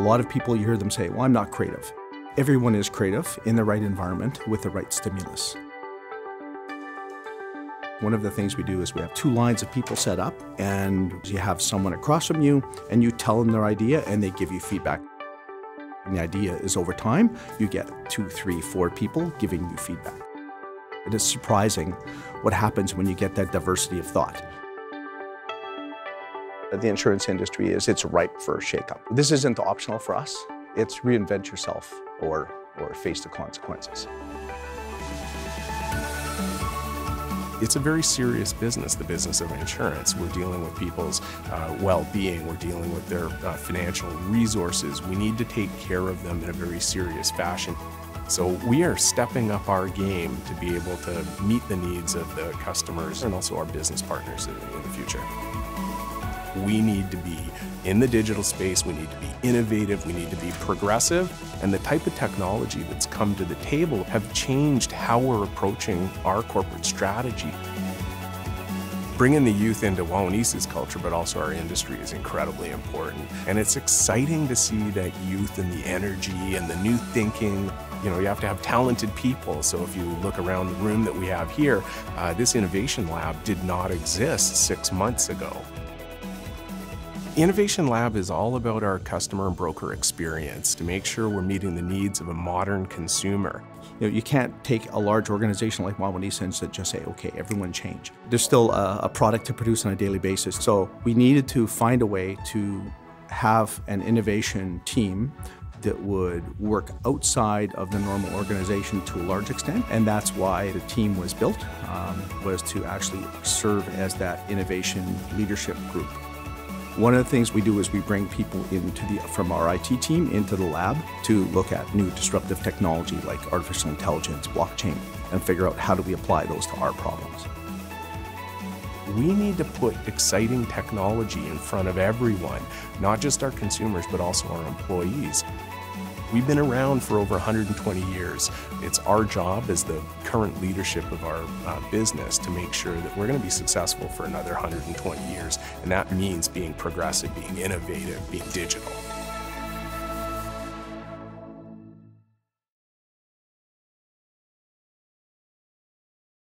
lot of people, you hear them say, well, I'm not creative. Everyone is creative in the right environment with the right stimulus. One of the things we do is we have two lines of people set up, and you have someone across from you, and you tell them their idea, and they give you feedback. And the idea is over time, you get two, three, four people giving you feedback. It is surprising what happens when you get that diversity of thought. The insurance industry is it's ripe for a shakeup. This isn't optional for us. It's reinvent yourself or, or face the consequences. It's a very serious business, the business of insurance. We're dealing with people's uh, well being, we're dealing with their uh, financial resources. We need to take care of them in a very serious fashion. So we are stepping up our game to be able to meet the needs of the customers and also our business partners in, in the future. We need to be in the digital space, we need to be innovative, we need to be progressive, and the type of technology that's come to the table have changed how we're approaching our corporate strategy. Bringing the youth into Wawanesa's culture, but also our industry is incredibly important. And it's exciting to see that youth and the energy and the new thinking. You know, you have to have talented people. So if you look around the room that we have here, uh, this innovation lab did not exist six months ago. Innovation Lab is all about our customer and broker experience to make sure we're meeting the needs of a modern consumer. You know, you can't take a large organization like Wawanesa and just say, okay, everyone change. There's still a, a product to produce on a daily basis. So we needed to find a way to have an innovation team that would work outside of the normal organization to a large extent. And that's why the team was built, um, was to actually serve as that innovation leadership group. One of the things we do is we bring people into the from our IT team into the lab to look at new disruptive technology like artificial intelligence, blockchain, and figure out how do we apply those to our problems. We need to put exciting technology in front of everyone, not just our consumers, but also our employees. We've been around for over 120 years. It's our job as the current leadership of our uh, business to make sure that we're going to be successful for another 120 years. And that means being progressive, being innovative, being digital.